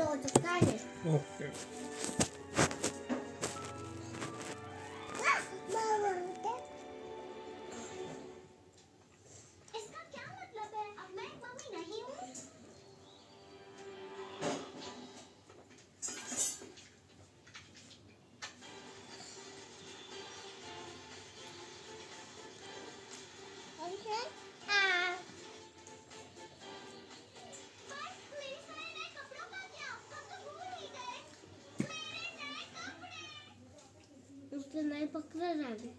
बंद हो चुका है ओके इसका नए पकड़े रह गए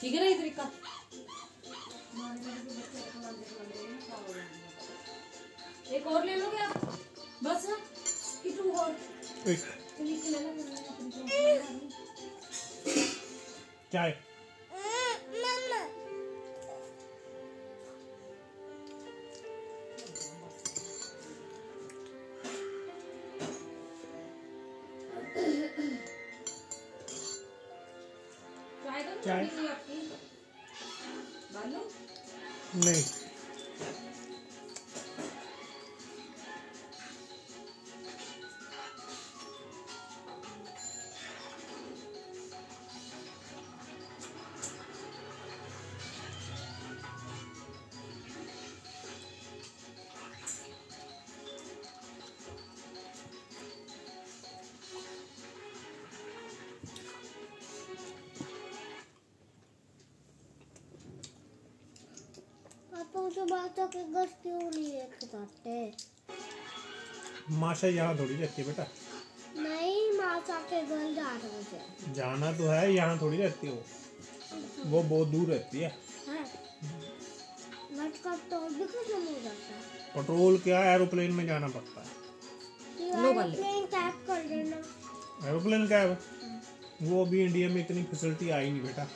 ठीक है ना ये तरीका एक और ले लोगे आप बस और एक ले लो चाय नहीं। पापा उसे बातों के घर क्यों नहीं जाते माशा यहाँ थोड़ी रहती है बेटा। नहीं माता के घर जा रहे थे। जाना तो है यहाँ थोड़ी रहती है वो। वो बहुत दूर रहती है। हैं। बट का तो भी खत्म हो जाता है पेट्रोल क्या एरोप्लेन में जाना पड़ता है। एरोप्लेन क्या है वो? वो अभी इंडिया में इतनी फैसिलिटी आई नहीं बेटा।